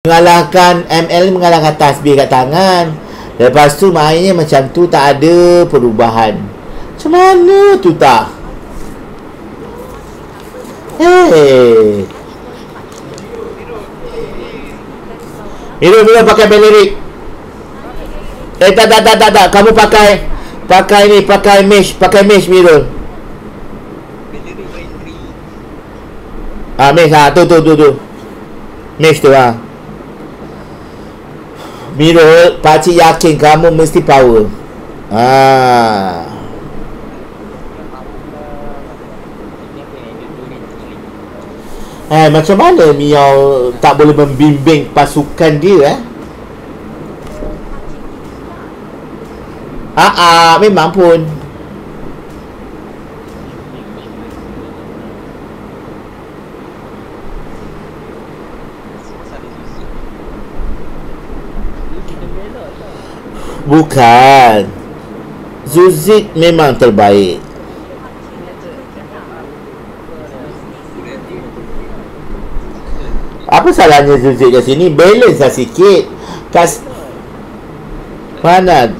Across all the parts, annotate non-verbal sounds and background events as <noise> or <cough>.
mengalahkan ML mengalahkan tasbih kat tangan lepas tu mainnya macam tu tak ada perubahan macam mana tu tak Hey. Mirul, Mirul pakai belirik. Eh, tak, tak, tak, tak, tak. Kamu pakai, pakai ni, pakai mesh, pakai mesh, Mirul. Ah, mesh, ah, tu, tu, tu, tu. Mesh tu, ah. Mirul, pakcik yakin kamu mesti power. Ah. Eh, macam mana Miao tak boleh membimbing pasukan dia eh? Ah, ah memang pun. Bukan. Zuzik memang terbaik. Apa salahnya Zuzik kat sini? Balance lah sikit. Kas Mana?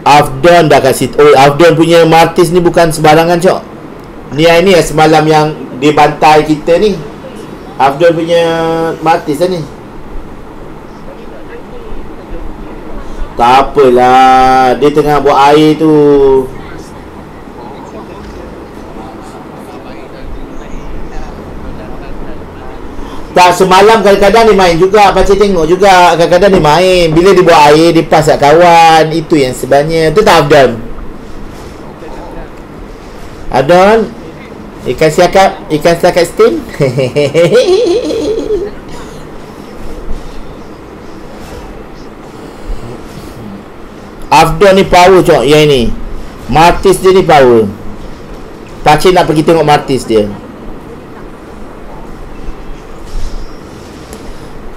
Afdon dah kasih Oh, Afdon punya Martis ni bukan sembarangan, cok. Ni ini ya semalam yang dibantai kita ni. Afdon punya Martis lah ni. Tak apalah. Dia tengah buat air tu. Tak semalam kadang-kadang dia main juga. Pakcik tengok juga. Kadang-kadang dia main. Bila dia buat air Dia pas kat kawan. Itu yang sebenarnya. Itu tak Abdon Abdon Ikan siakap Ikan siakap steam <laughs> Afdon ni power cok Yang ni Martis dia ni power. Pakcik nak pergi tengok Martis dia.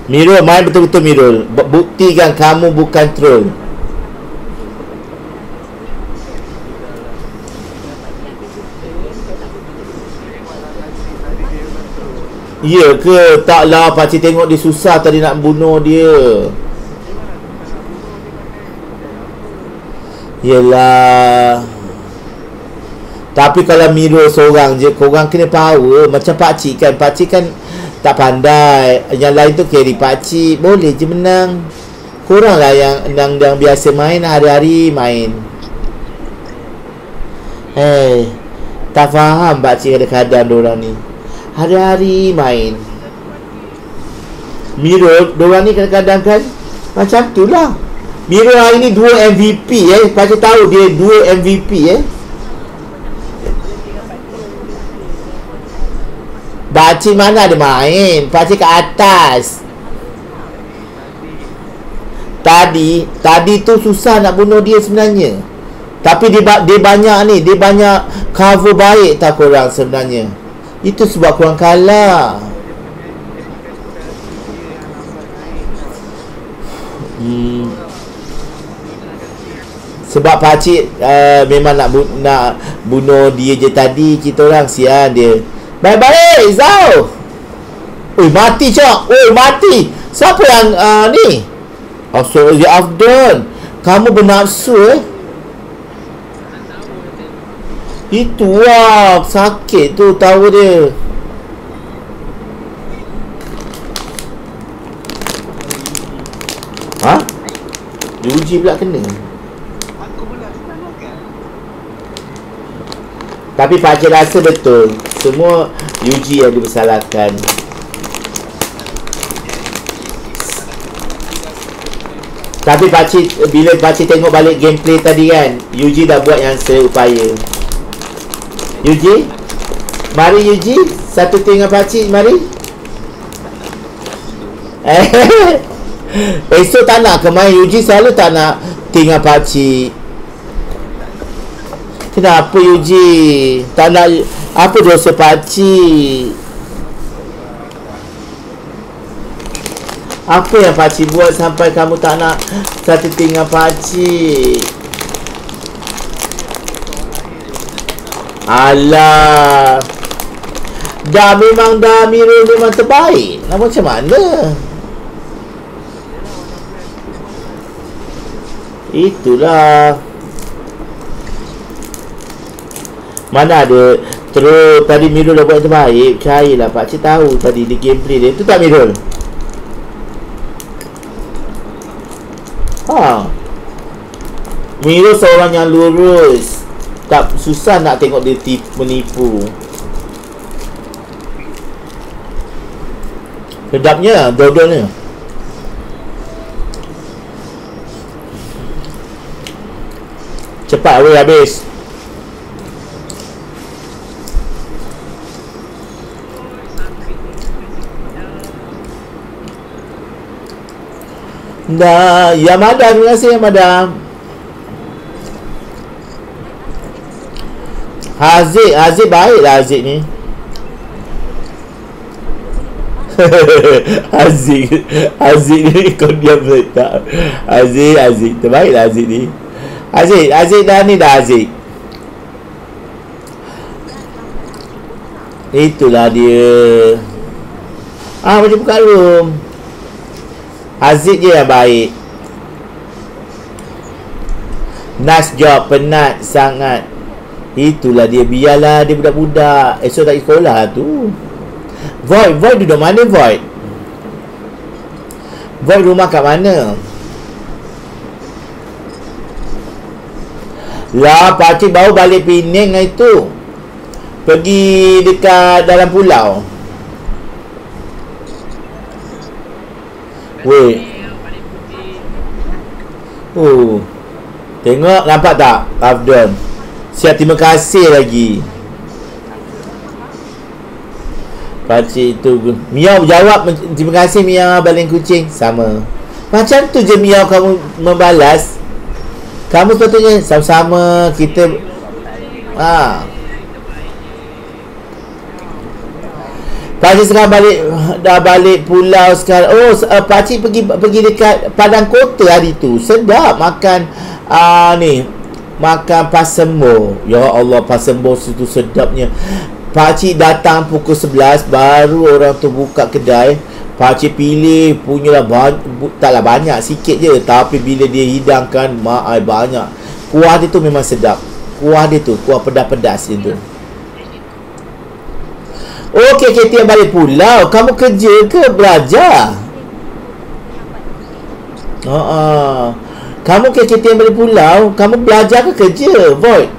Mirul main betul-betul Mirul. Buktikan kamu bukan troll. Ya ke Taklah pakcik tengok dia susah tadi nak bunuh dia Yelah. Tapi kalau Mirul seorang je Korang kena power. Macam pakcik kan. Pakcik kan tak pandai. Yang lain tu carry pakcik boleh je menang. Kurang lah yang, yang yang biasa main hari-hari main. Hey tak faham pakcik kadang-kadang diorang ni. Hari-hari main. Miro diorang ni kadang-kadang kan? Macam tu lah Miro hari ni dua MVP eh. Pakcik tahu dia dua MVP eh? Pakcik mana ada main? Pakcik kat atas. Tadi Tadi tu susah nak bunuh dia sebenarnya. Tapi dia, dia banyak ni Dia banyak cover baik tak korang sebenarnya. Itu sebab korang kalah. Hmm sebab pakcik uh, memang nak bu- nak bunuh dia je tadi kita orang sian dia. Baik-baik Zau. Ui mati cok. Ui mati. Siapa yang uh, ni? Asal oh, Afdon Kamu bernafsu eh? Itu lah Sakit tu tahu dia. Ha? Diuji pula kena Tapi Pak Cik rasa betul. Semua Yuji yang dipersalahkan. Tapi pakcik Bila pakcik tengok balik gameplay tadi kan Yuji dah buat yang seupaya Yuji? Mari Yuji Satu tengok pakcik Mari. <laughs> Esok tak nak kemain Yuji selalu tak nak Tinggal pakcik Kenapa Yuji Tak nak apa dosa pakcik? Apa yang pakcik buat sampai kamu tak nak satu tinggal pakcik? Alah. Dah memang dah Mirul memang terbaik Nak macam mana Itulah Mana ada Terus tadi Mirul dah buat terbaik Percayalah Pakcik tahu tadi di gameplay dia. Itu tak Mirul? Ha. Mirul seorang yang lurus. Tak susah nak tengok dia tipu, menipu. Sedapnya Dua-duanya. Cepat weh habis Dah, ya madam, terima kasih ya madam. Haziq, Haziq baiklah Haziq ni. <laughs> Haziq, Haziq ni kau diam tak. Haziq, Haziq, terbaiklah Haziq ni. Haziq, Haziq dah ni dah Haziq. Itulah dia. Ah, macam buka room. Aziz je yang baik. Nice job Penat sangat. Itulah dia Biarlah dia budak-budak. Esok tak sekolah tu. Void Void duduk mana Void? Void rumah kat mana? Lah pakcik baru balik Penang itu. Pergi dekat dalam pulau Weh. Oh. Tengok nampak tak Afdon Siap terima kasih lagi Pakcik itu Miau jawab Terima kasih Miau Baling kucing Sama Macam tu je Miau kamu membalas Kamu sepatutnya Sama-sama Kita Ah. Pakcik sekarang balik dah balik pulau sekarang. Oh, uh, pakcik pergi pergi dekat padang kota hari tu. Sedap makan uh, ni makan pasembo. Ya Allah, pasembo itu sedapnya. Pakcik datang pukul 11 baru orang tu buka kedai. Pakcik pilih punyalah banyak, taklah banyak sikit je tapi bila dia hidangkan mak banyak. Kuah dia tu memang sedap. Kuah dia tu, kuah pedas-pedas dia tu. Okey, okay, tiap balik pulau. Kamu kerja ke belajar? Oh, uh. Kamu ke KTM balik pulau Kamu belajar ke kerja Void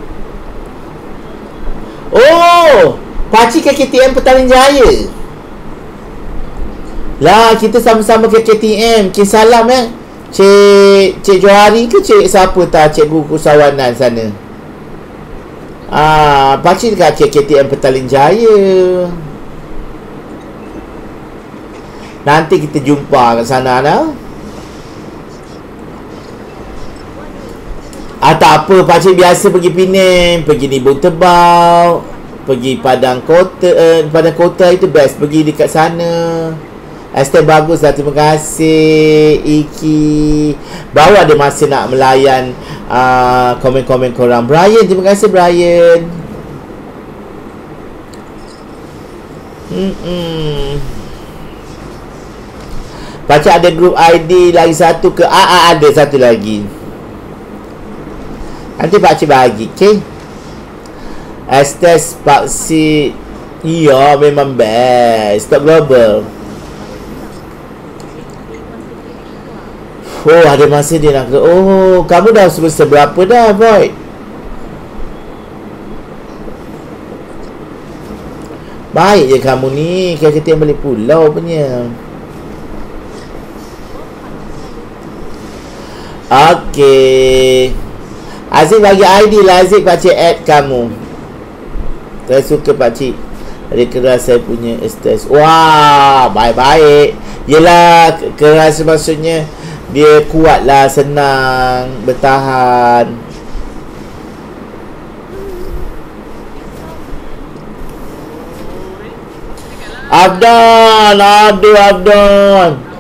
Oh Pakcik ke KTM Petaling Jaya Lah kita sama-sama ke KTM Cik salam eh Cik Cik Johari ke cik siapa tak Cikgu Kusawanan sana Ah, Pakcik dekat KTM Petaling Jaya Nanti kita jumpa kat sana dah. Ah tak apa, pakcik biasa pergi Penang, pergi Nibung Tebau, pergi Padang Kota, eh, Padang Kota itu best, pergi dekat sana. Esther bagus lah, terima kasih Iki. Baru ada masa nak melayan uh, Komen-komen korang. Brian, terima kasih Brian. Hmm Baca ada grup ID lagi satu ke? AA ah, ada satu lagi. Nanti pak cik bagi, okey? Estes pak si Iya memang best. Stop global Oh ada masa dia nak Oh kamu dah semester berapa dah boy Baik je kamu ni Kira-kira yang balik pulau punya Okey. Aziz bagi ID lah Aziz pakcik add kamu. Saya suka pakcik. Dari keras saya punya estes. Wah, baik-baik. Yelah, keras maksudnya dia kuat lah, senang, bertahan. Abdon, aduh Abdon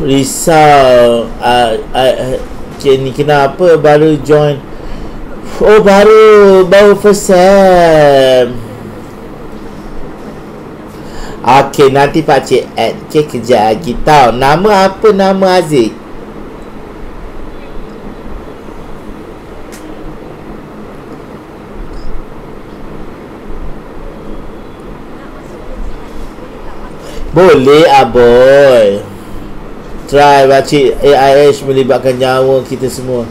risau. Uh, uh, ni kenapa baru join? Oh baru Baru first sem Okay nanti pakcik add Okay kejap lagi. Tau Nama apa nama Aziz? Boleh aboy Try baca AIH melibatkan nyawa kita semua.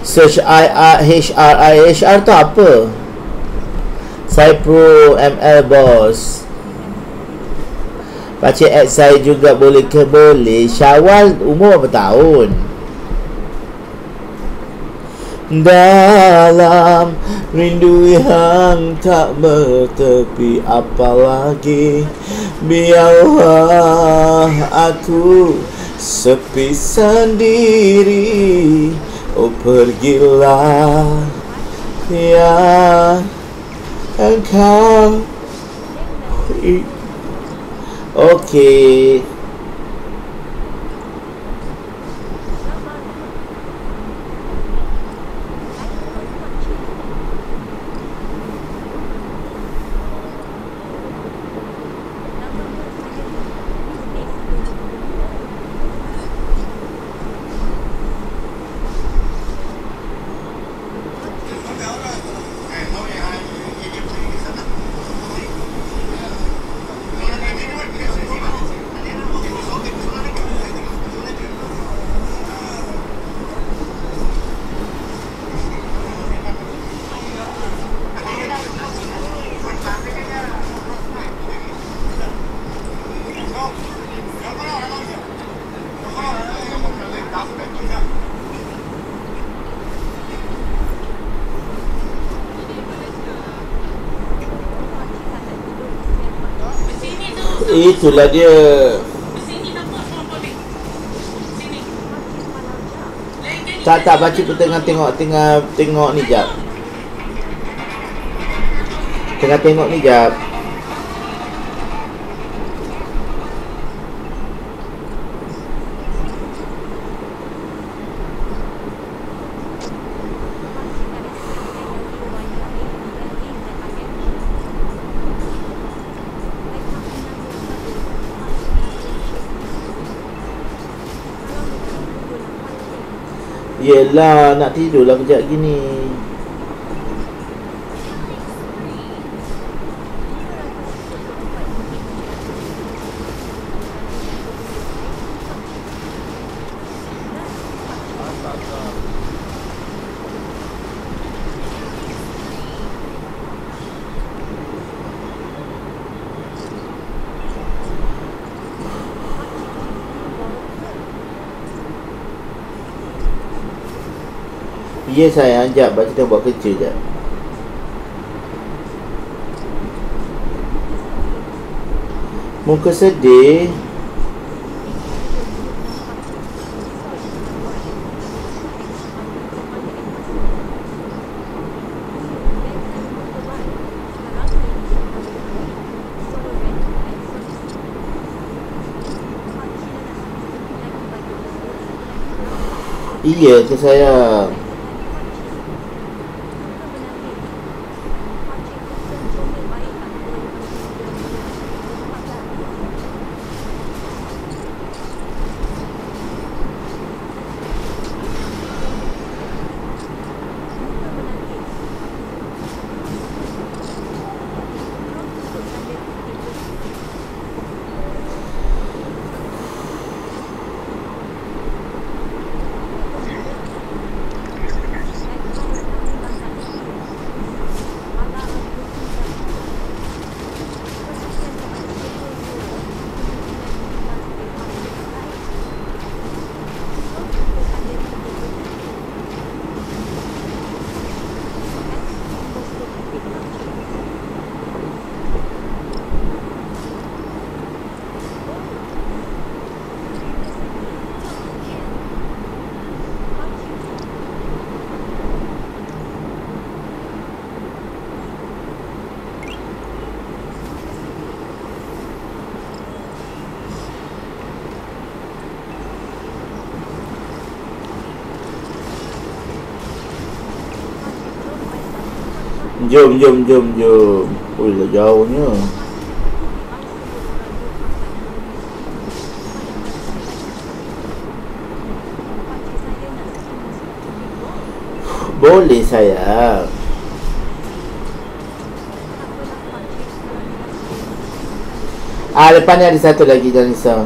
Search IRHR tu apa? Saya pro ML boss Baca ad saya juga boleh ke? Boleh. Syawal umur berapa tahun? Dalam rindu yang tak bertepi Apalagi biarlah aku sepi sendiri. Oh pergilah ya engkau Okay Itulah dia Tak tak baca tu tengah tengok tengah tengok ni jap. Tengah tengok ni jap. Yelah nak tidur lah kejap gini Ya sayang, jap Baca kita buat kerja jap Muka sedih. Iya ke sayang Jom, jom, jom, jom. Oh, dah jauhnya. Boleh saya. Ah, depan ni ada satu lagi jangan risau.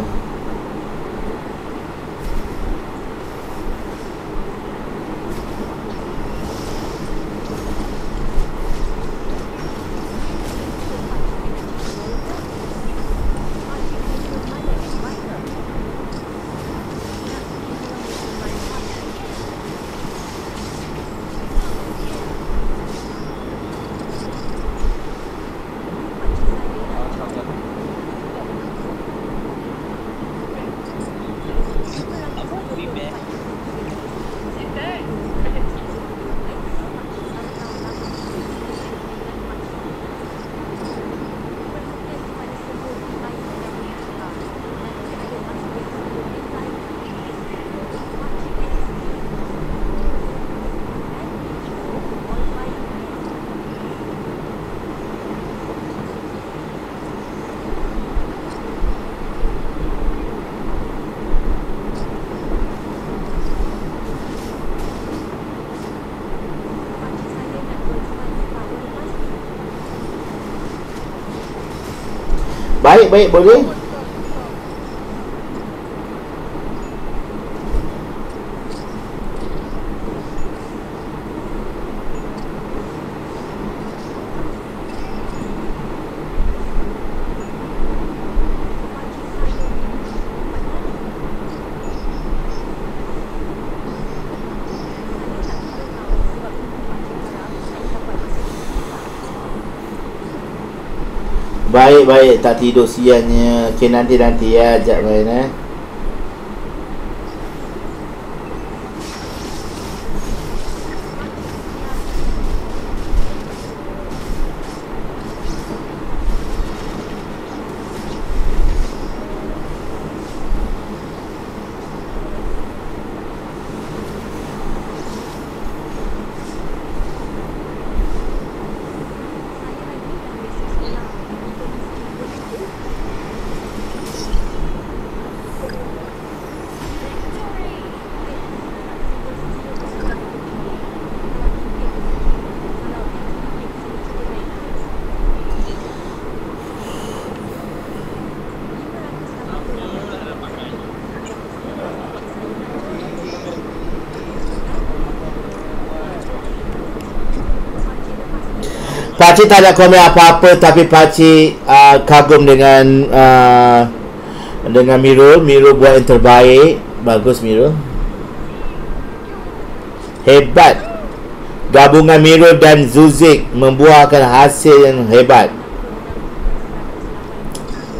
Baik, baik, boleh. Baik baik tak tidur siangnya. Okey nanti nanti ya ajak main eh. Pakcik tak ada komen apa-apa tapi pakcik uh, kagum dengan uh, dengan Miro. Miro buat yang terbaik. Bagus Miro. Hebat. Gabungan Miro dan Zuzik membuahkan hasil yang hebat.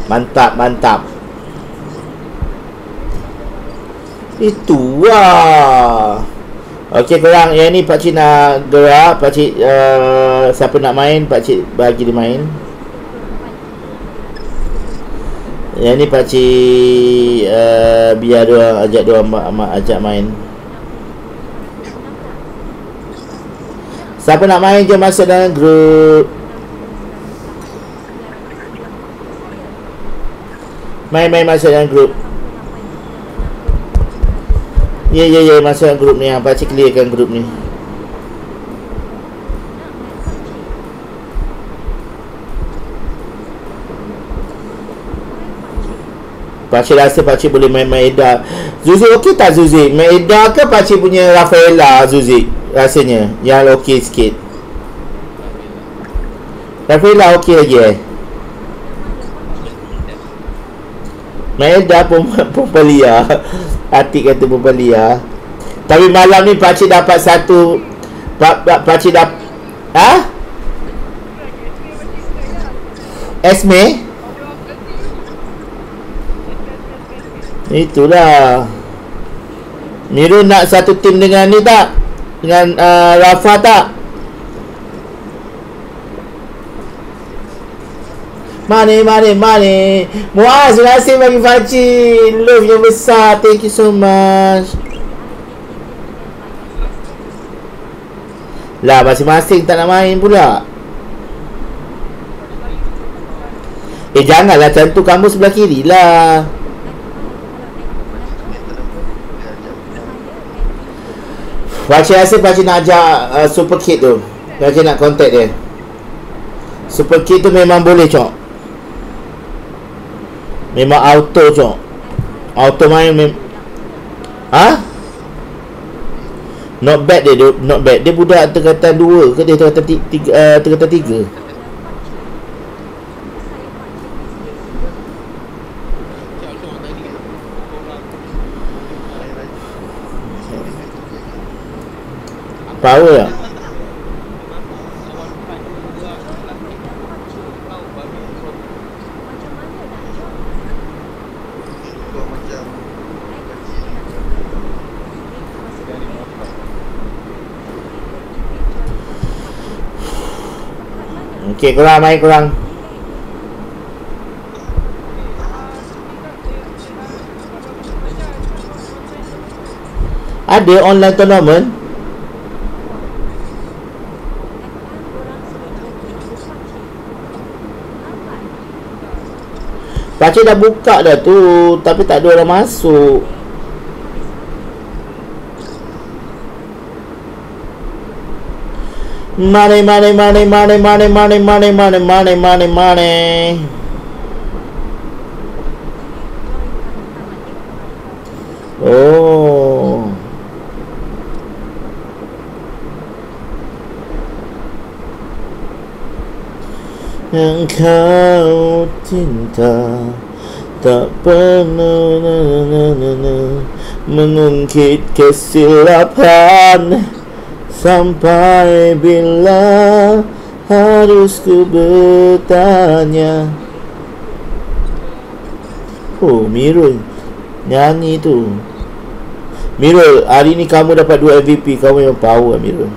Mantap, mantap. Itu wah. Okey korang yang ni pak cik nak gerak, pak cik uh, siapa nak main, pak cik bagi dia main. Yang ni pak cik uh, biar dia ajak dia mak, mak ajak main. Siapa nak main je masuk dalam grup. Main-main masuk dalam grup. Ya ya ya masuk grup ni apa cik clearkan grup ni. Pakcik rasa pakcik boleh main Maeda Zuzi okey tak Zuzi? Maeda ke pakcik punya Rafaela Zuzi? Rasanya Yang okey sikit Rafaela okey lagi eh? Maeda pun <laughs> perempuan liar Atik kata perempuan liar Tapi malam ni pakcik dapat satu pak, pak, Pakcik dapat Ha? Esme? Itulah Miru nak satu tim dengan ni tak? Dengan uh, Rafa tak? Money, money, money. Muaz, terima kasih bagi Fajin. Love yang besar. Thank you so much. Lah, masing-masing tak nak main pula. Eh, janganlah macam tu. Kamu sebelah kiri lah. Fachi rasa Fachi nak ajak uh, Super Kid tu. Fachi nak contact dia. Super Kid tu memang boleh, Cok. Memang auto cok. Auto main mem- Ha? Not bad dia, dia Not bad. Dia budak tingkatan 2 ke dia tingkatan 3 uh, Tingkatan 3 Power tak? Okey, korang main korang. Ada online tournament? Pakcik dah buka dah tu Tapi tak ada orang masuk Money, money, money, money, money, money, money, money, money, money, money. Oh. Yang kau cinta tak pernah na, na, na, na, mengungkit kesilapan. Sampai bila harus ku bertanya? Oh Mirul. Nyanyi tu. Mirul hari ni kamu dapat 2 MVP Kamu yang power Mirul.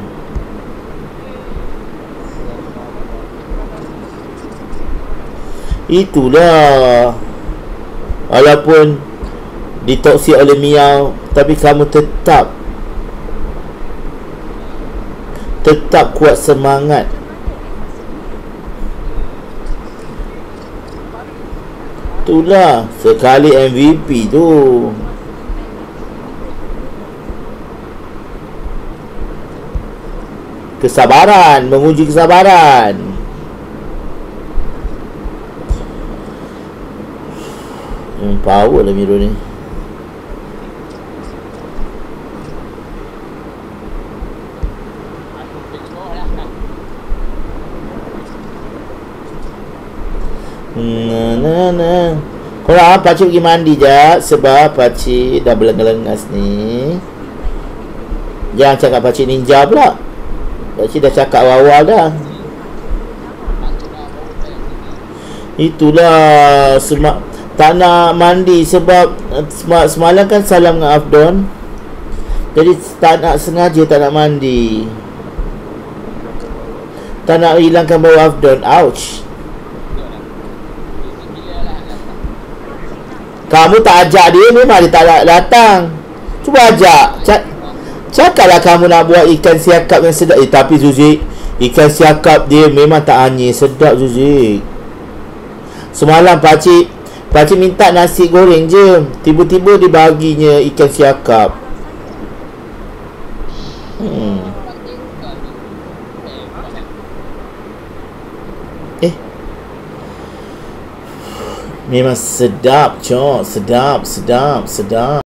Itulah. Walaupun Ditoksi oleh Miao Tapi kamu tetap tetap kuat semangat. Itulah sekali MVP tu. Kesabaran menguji kesabaran. Power lah Miro ni Na na. Korang pakcik pergi mandi je sebab pakcik dah berlengas-lengas ni. Jangan cakap pakcik ninja pula. Pakcik dah cakap awal-awal dah. Itulah semak tak nak mandi sebab semak, semalam kan salam dengan Afdon. Jadi tak nak sengaja tak nak mandi. Tak nak hilangkan bau Afdon. Ouch. Kamu tak ajak dia Memang dia tak nak datang. Cuba ajak. Cak Cakaplah kamu nak buat ikan siakap yang sedap. Eh tapi Zuzik Ikan siakap dia memang tak anjir Sedap Zuzik Semalam pakcik Pakcik minta nasi goreng je. Tiba-tiba dia baginya ikan siakap Hmm Memang sedap, cok. Sedap, sedap, sedap.